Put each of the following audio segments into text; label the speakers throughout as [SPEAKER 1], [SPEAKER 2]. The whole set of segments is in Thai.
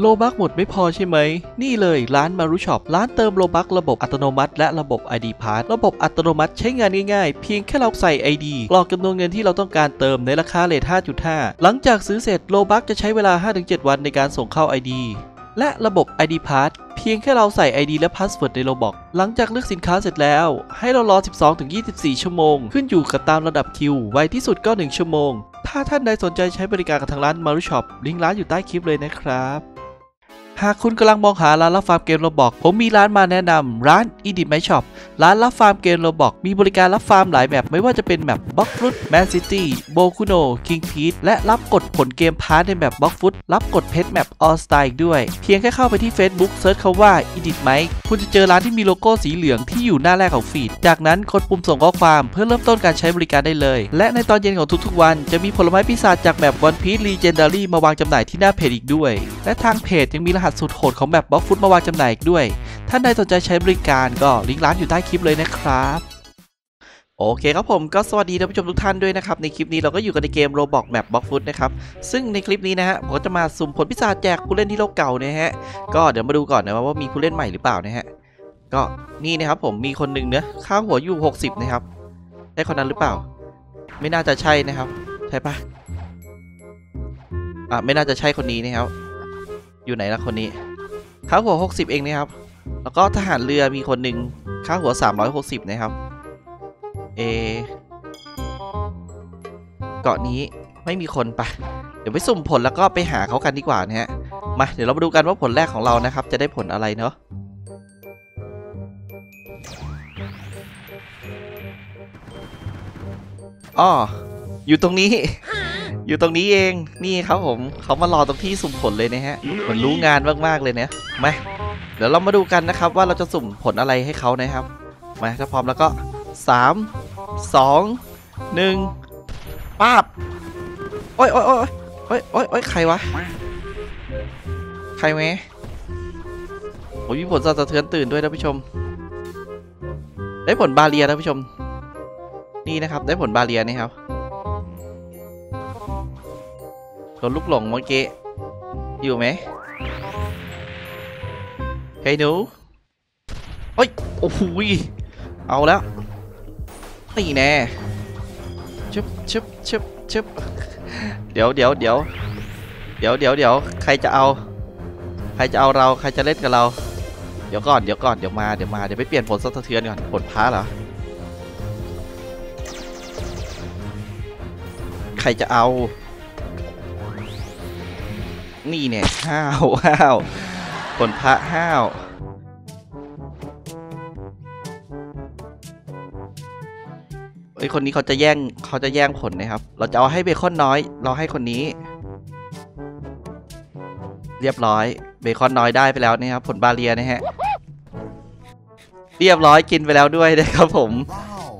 [SPEAKER 1] Robux หมดไม่พอใช่ไหม นี่เลยร้าน Maru Shop ร้านเติม Robux ระบบอัตโนมัติและระบบ ID Pass ระบบอัตโนมัติใช้งานง่ายๆ เพียงแค่เราใส่ ID กรอกจำนวนเงินที่เราต้องการเติมในราคา rate 5.5 หลังจากซื้อเสร็จ Robux จะใช้เวลา 5-7 วันในการส่งเข้า ID และระบบ ID Pass เพียงแค่เราใส่ ID และ Password ใน Roblox หลังจากเลือกสินค้าเสร็จแล้ว ให้เรารอ 12-24 ชั่วโมง ขึ้นอยู่กับตามระดับคิว ไวที่สุดก็ 1 ชั่วโมง ถ้าท่านใดสนใจใช้บริการกับทางร้าน Maru Shop ลิงก์ร้านอยู่ใต้คลิปเลยนะครับ หากคุณกำลังมองหาร้านรับฟาร์มเกม Roblox ผมมีร้านมาแนะนำร้าน e d i t My Shop ร้านรับฟาร์มเกม Roblox มีบริการรับฟาร์มหลายแบบไม่ว่าจะเป็นแบบ Blox Fruits Mad City Boku No King Piece และรับกดผล gamepass ในแบบ Blox Fruits รับกดเพชร map All Star ด้วย เพียงแค่เข้าไปที่ Facebook search คำว่า e d i t My คุณจะเจอร้านที่มีโลโก้สีเหลืองที่อยู่หน้าแรกของ feed จากนั้นกดปุ่มส่งข้อความเพื่อเริ่มต้นการใช้บริการได้เลย และในตอนเย็นของทุกๆวันจะมีผลไม้ปีศาจจากแบบ One Piece Legendary มาวางจำหน่ายที่หน้าเพจอีกด้วย และทางเพจยังมีรหัสสุดโหดของแบบบล็อกฟุตมาวางจำหน่ายอีกด้วย ท่านใดสนใจใช้บริการก็ลิงก์ร้านอยู่ใต้คลิปเลยนะครับ โอเคครับผมก็สวัสดีท่านผู้ชมทุกท่านด้วยนะครับ ในคลิปนี้เราก็อยู่กันในเกม Roblox Map Block Foot นะครับ ซึ่งในคลิปนี้นะฮะผมก็จะมาสุ่มผลพิศาจแจกผู้เล่นที่โลกเก่านะฮะ ก็เดี๋ยวมาดูก่อนนะว่ามีผู้เล่นใหม่หรือเปล่านะฮะ ก็นี่นะครับผมมีคนหนึ่งเนะค่าหัวอยู่ 60 นะครับใช่คนนั้นหรือเปล่า ไม่น่าจะใช่นะครับ ใช่ปะอะไม่น่าจะใช่คนนี้นะครับ อยู่ไหนล่ะคนนี้ค่าหัว 60 เองนะครับ แล้วก็ทหารเรือมีคนหนึ่งค่าหัว 360 นะครับ เอ เกาะนี้ไม่มีคนปะเดี๋ยวไปสุ่มผลแล้วก็ไปหาเขากันดีกว่านะฮะ มาเดี๋ยวเรามาดูกันว่าผลแรกของเรานะครับ จะได้ผลอะไรเนาะอ้ออยู่ตรงนี้ อยู่ตรงนี้เอง นี่ครับผม เขามารอตรงที่สุ่มผลเลยนะฮะเหมือนรู้งานมากๆเลยเนี่ยมาเดี๋ยวเรามาดูกันนะครับว่าเราจะสุ่มผลอะไรให้เขานะครับ มาถ้าพร้อมแล้วก็ 3 2 1ป้าบโอ้ยโอ้ยโอ้ยโอ้ยโอ้ยโอ้ยใครวะ ใครไหมโอ้ยมีผลสะเทือนตื่นด้วยท่านผู้ชม ได้ผลบาเรียท่านผู้ชม นี่นะครับ ได้ผลบาเรียนี่ครับโดนลูกหลงเมื่อกี้อยู่ไหมเฮ้ยหนูเฮ้ยโอ้โหยเอาแล้ว นี่แน่ชึบชึบชึบชึบเดี๋ยวเดี๋ยวเดี๋ยวเดี๋ยวเดี๋ยวเดี๋ยวใครจะเอา ใครจะเอาเราใครจะเล่นกับเรา เดี๋ยวก่อนเดี๋ยวก่อนเดี๋ยวมาเดี๋ยวมาเดี๋ยวไปเปลี่ยนผลสะเทือนก่อนผลพ้าเหรอใครจะเอา นี่เนี่ยห้าวห้าวผลพระห้าว เอ้ยคนนี้เขาจะแย่งเขาจะแย่งผลนะครับ เราจะเอาให้เบคอนน้อย เราให้คนนี้ เรียบร้อย เบคอนน้อยได้ไปแล้วนะครับ ผลบาเรียนะฮะ เรียบร้อยกินไปแล้วด้วยนะครับผม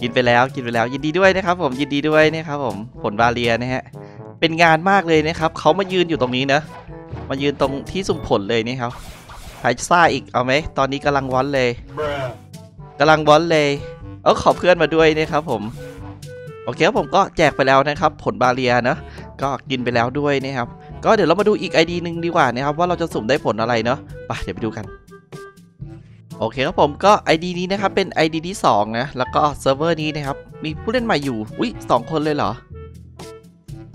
[SPEAKER 1] กินไปแล้วกินไปแล้ว ยินดีด้วยนะครับ ผมยินดีด้วยนะครับผมผลบาเรียนะฮะ เป็นงานมากเลยนะครับเขามายืนอยู่ตรงนี้นะมายืนตรงที่สุ่มผลเลยนี่ครับใครจะซ่าอีกเอาไหมตอนนี้กำลังวอนเลยกำลังวอนเลย เออขอเพื่อนมาด้วยนะครับผม โอเคครับผมก็แจกไปแล้วนะครับ ผลบาเรียเนะก็กินไปแล้วด้วยนะครับ ก็เดี๋ยวเรามาดูอีก ID หนึ่งดีกว่านะครับ ว่าเราจะสุ่มได้ผลอะไรเนาะไปเดี๋ยวไปดูกันโอเคครับผมก็ ID นี้นะครับเป็น ID ที่2นะแล้วก็เซิร์ฟเวอร์นี้นะครับมีผู้เล่นใหม่อยู่อุ้ยสองคนเลยเหรอ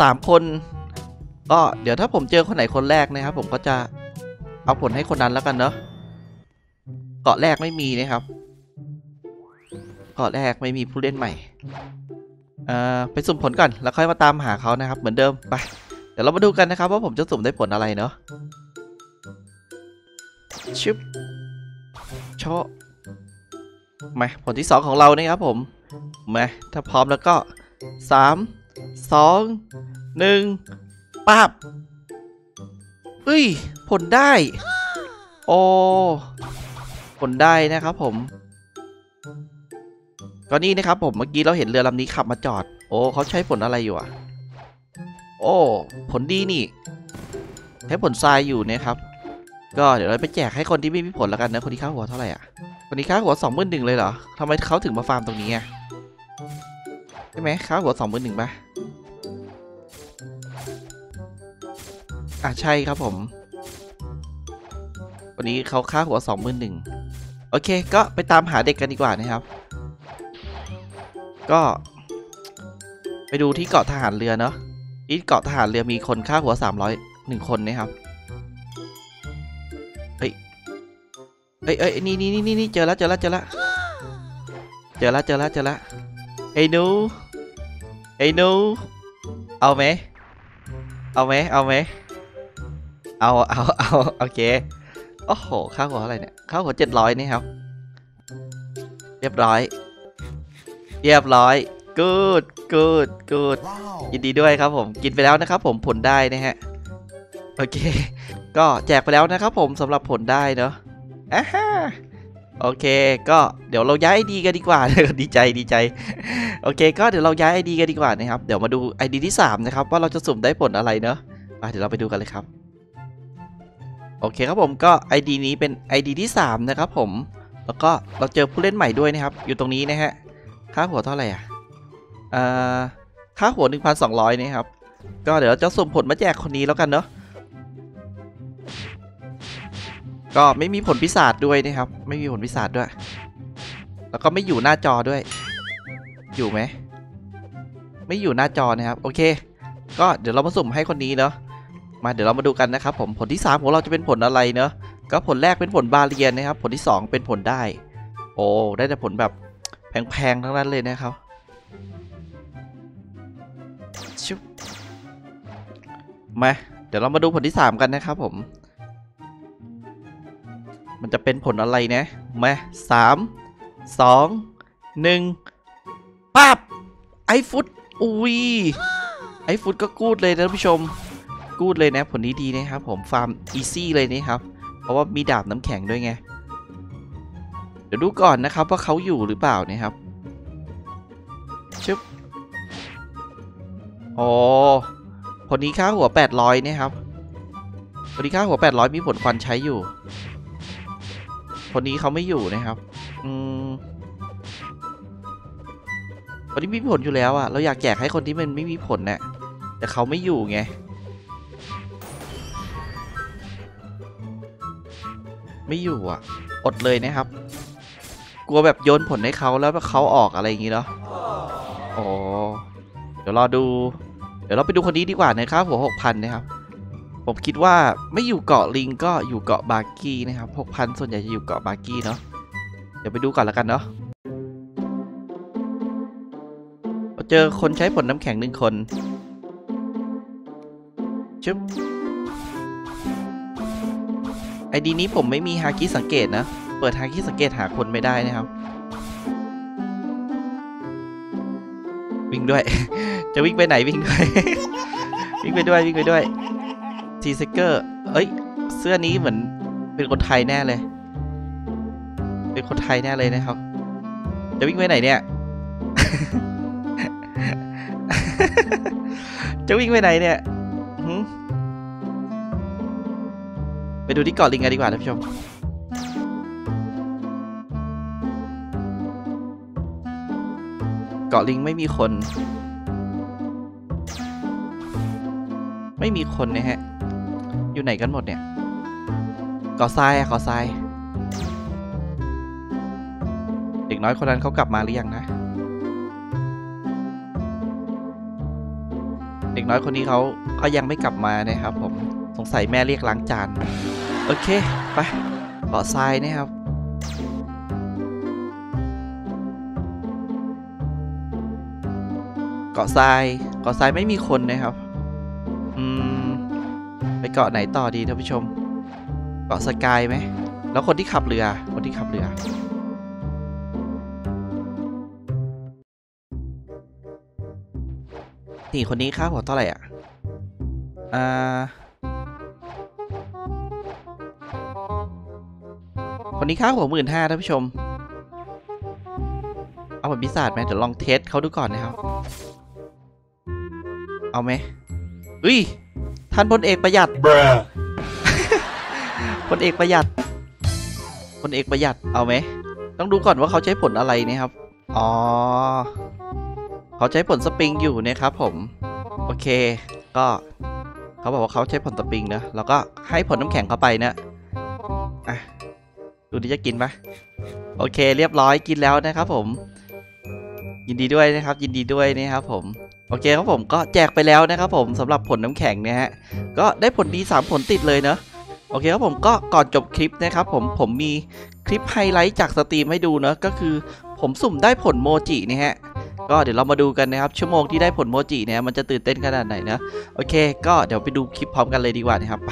[SPEAKER 1] สามคน ก็เดี๋ยวถ้าผมเจอคนไหนคนแรกนะครับ ผมก็จะเอาผลให้คนนั้นแล้วกันเนาะเกาะแรกไม่มีนะครับ เกาะแรกไม่มีผู้เล่นใหม่ เอ่อไปสุ่มผลก่อนแล้วค่อยมาตามหาเขานะครับ เหมือนเดิมไป เดี๋ยวเรามาดูกันนะครับ ว่าผมจะสุ่มได้ผลอะไรเนาะชึบโชะมาผลที่ 2 ของเรานะครับผมมาถ้าพร้อมแล้วก็ 3 2 1ปั๊บเฮ้ย ผลได้ โอ้ ผลได้นะครับผม ก็นี่นะครับผมเมื่อกี้เราเห็นเรือลำนี้ขับมาจอด โอ้เขาใช้ผลอะไรอยู่อะ โอ้ผลดีนี่ใช้ผลทรายอยู่นะครับ ก็เดี๋ยวเราไปแจกให้คนที่ไม่มีผลแล้วกันนะคนที่ค่าหัวเท่าไหร่อะคนนี้ค่าหัวสองหมื่นหนึ่งเลยเหรอทำไมเขาถึงมาฟาร์มตรงนี้อะใช่ไหมค่าหัวสองหมื่นหนึ่งปะอะใช่ครับผม วันนี้เขาค่าหัวสองหมื่นหนึ่งโอเค ก็ไปตามหาเด็กกันดีกว่านะครับ ก็ ไปดูที่เกาะทหารเรือเนาะที่เกาะทหารเรือมีคนค่าหัวสามร้อยหนึ่งคนนะครับเฮ้ยเอ้ยเอ้ยนี่นี่นี่นี่เจอแล้วเจอแล้วเจอแล้วเจอแล้วเจอแล้วเจอแล้วไอ้นูไอ้นูเอาไหมเอาไหมเอาไหมเอาเอาเอาโอเคโอ้โหค่าวหัวอะไรเนี่ยค่าวหัวเจ็ดร้อยนี่ครับ เรียบร้อย เรียบร้อย good good good ยินดีด้วยครับผมกินไปแล้วนะครับผมผลได้นะฮะ โอเค ก็แจกไปแล้วนะครับผมสำหรับผลได้เนาะอ่าฮะโอเค ก็เดี๋ยวเราย้ายไอดีกันดีกว่า ดีใจดีใจ โอเค ก็เดี๋ยวเราย้ายไอดีกันดีกว่านะครับ เดี๋ยวมาดูไอดีที่ 3 นะครับ ว่าเราจะสุ่มได้ผลอะไรเนาะมาเดี๋ยวเราไปดูกันเลยครับ โอเคครับผมก็ ID นี้เป็น ID ที่ 3 นะครับผม แล้วก็เราเจอผู้เล่นใหม่ด้วยนะครับ อยู่ตรงนี้นะฮะ ค่าหัวเท่าไหร่อะอ่าค่าหัว 1,200นะครับ ก็เดี๋ยวเราจะสุ่มผลมาแจกคนนี้แล้วกันเนาะก็ไม่มีผลพิศาจด้วยนะครับ ไม่มีผลพิศาจด้วย แล้วก็ไม่อยู่หน้าจอด้วย อยู่ไหม ไม่อยู่หน้าจอนะครับ โอเค ก็เดี๋ยวเรามาสุ่มให้คนนี้เนาะ มาเดี๋ยวเรามาดูกันนะครับผมผลที่ 3 ของเราจะเป็นผลอะไรเนาะ ก็ผลแรกเป็นผลบาเรียนนะครับ ผลที่ 2 เป็นผลได้ โอ้ ได้แต่ผลแบบ แพงๆทั้งนั้นเลยนะครับชุบมาเดี๋ยวเรามาดูผลที่ 3 กันนะครับผม มันจะเป็นผลอะไรนะมาสามสองหนึ่งปั๊บไอฟุตอุ้ยไอฟุตก็กูดเลยนะท่านผู้ชม กูดเลยนะผลนี้ดีนะครับผมฟาร์ม easy เลยนะครับ เพราะว่ามีดาบน้ำแข็งด้วยไง เดี๋ยวดูก่อนนะครับว่าเขาอยู่หรือเปล่านะครับชึบโอ้ผลนี้ค่าหัว 800นะครับผลนี้ค่าหัว 800 มีผลควันใช้อยู่ผลนี้เขาไม่อยู่นะครับ อืมผลนี้มีผลอยู่แล้วอะเราอยากแจกให้คนที่มันไม่มีผลเนะ่ยแต่เขาไม่อยู่ไง ไม่อยู่อะอดเลยนะครับ กลัวแบบโยนผลให้เขาแล้วเขาออกอะไรอย่างงี้เนาะโอ้เดี๋ยวรอดู เดี๋ยวเราไปดูคนนี้ดีกว่านะครับหัวหกพันนะครับ ผมคิดว่าไม่อยู่เกาะลิงก็อยู่เกาะบาร์กี้นะครับหกพันส่วนใหญ่จะอยู่เกาะบาร์กี้เนาะ เดี๋ยวไปดูก่อนแล้วกันเนาะเราเจอคนใช้ผลน้ำแข็งหนึ่งคนชึบไอดีนี้ผมไม่มีฮาคิสังเกตนะ เปิดฮาคิสังเกตหาคนไม่ได้นะครับ วิ่งด้วย จะวิ่งไปไหนวิ่งด้วย วิ่งไปด้วยวิ่งไปด้วยทีสเกอร์เอ้ย เสื้อนี้เหมือนเป็นคนไทยแน่เลย เป็นคนไทยแน่เลยนะครับ จะวิ่งไปไหนเนี่ย จะวิ่งไปไหนเนี่ยไปดูที่เกาะลิงกันดีกว่าท่านผู้ชม เกาะลิงไม่มีคน ไม่มีคนนะฮะ อยู่ไหนกันหมดเนี่ย เกาะทรายอะเกาะทราย เด็กน้อยคนนั้นเขากลับมาหรือยังนะ เด็กน้อยคนนี้เขาเขายังไม่กลับมานะครับผม สงสัยแม่เรียกล้างจาน โอเค ไป เกาะทรายนะครับ เกาะทรายเกาะทรายไม่มีคนนะครับอืมไปเกาะไหนต่อดีท่านผู้ชม เกาะสกายไหมแล้วคนที่ขับเรือคนที่ขับเรือนี่คนนี้ค่าหัวเท่าไหร่อะอ่าคนนี้ค่าหัวหมื่นห้าท่านผู้ชม เอาผลพิศาจไหมเดี๋ยวลองเทสเขาดูก่อนนะครับ เอาไหมอุ้ยท่านพลเอกประหยัด
[SPEAKER 2] Bruh.
[SPEAKER 1] พลเอกประหยัดพลเอกประหยัดเอาไหมต้องดูก่อนว่าเขาใช้ผลอะไรนะครับ อ๋อ เขาใช้ผลสปริงอยู่นะครับผม โอเค ก็เขาบอกว่าเขาใช้ผลสปริงนะ แล้วก็ให้ผลน้ำแข็งเข้าไปนะอะดูดิจะกินปะโอเค เรียบร้อยกินแล้วนะครับผม ยินดีด้วยนะครับ ยินดีด้วยนะครับผม โอเคครับผมก็แจกไปแล้วนะครับผมสำหรับผลน้ำแข็งนะฮะก็ได้ผลดี 3 ผลติดเลยเนอะโอเคครับผมก็ก่อนจบคลิปนะครับผมผมมีคลิปไฮไลท์จาก stream ให้ดูเนอะก็คือผมสุ่มได้ผลโมจินะฮะก็เดี๋ยวเรามาดูกันนะครับ ชั่วโมงที่ได้ผลโมจิเนี่ยมันจะตื่นเต้นขนาดไหนนะโอเค ก็เดี๋ยวไปดูคลิปพร้อมกันเลยดีกว่านะครับไป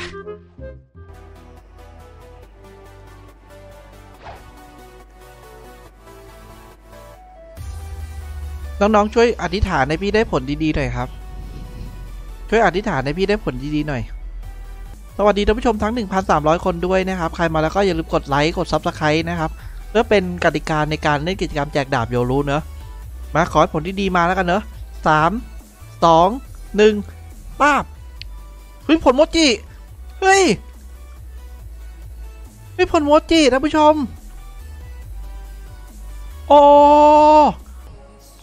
[SPEAKER 1] น้องๆช่วยอธิษฐานให้พี่ได้ผลดีๆหน่อยครับ ช่วยอธิษฐานให้พี่ได้ผลดีๆหน่อย สวัสดีท่านผู้ชมทั้ง 1,300 คนด้วยนะครับ ใครมาแล้วก็อย่าลืมกดไลค์กด Subscribe นะครับ เพื่อเป็นกติกาในการเล่นกิจกรรมแจกดาบโยรูเนอะมาขอให้ผลที่ดีมาแล้วกันเนอะสามสองหนึ่งป้าบเฮ้ยผลโมจิเฮ้ยเฮ้ยผลโมจิท่านผู้ชมโอ้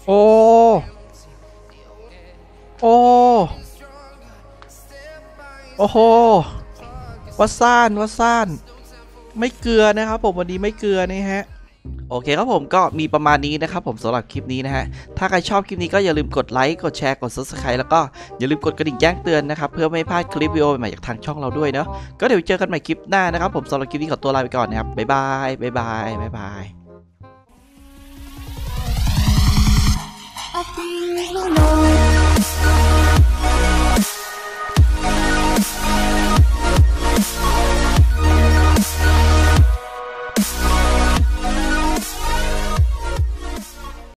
[SPEAKER 1] โอ้ โอ้ โอ้โห วัดซ่าน วัดซ่าน ไม่เกลือนะครับผมวันนี้ไม่เกลือนี่ฮะโอเคครับผมก็มีประมาณนี้นะครับผมสำหรับคลิปนี้นะฮะ ถ้าใครชอบคลิปนี้ก็อย่าลืมกดไลค์ กดแชร์ กด subscribe แล้วก็อย่าลืมกดกระดิ่งแจ้งเตือนนะครับเพื่อไม่พลาดคลิปวิดีโอใหม่ๆจากทางช่องเราด้วยเนาะ ก็เดี๋ยวเจอกันใหม่คลิปหน้านะครับผมสำหรับคลิปนี้ขอตัวลาไปก่อนนะครับ บ๊ายบาย บ๊ายบาย บ๊ายบาย
[SPEAKER 2] I think who know.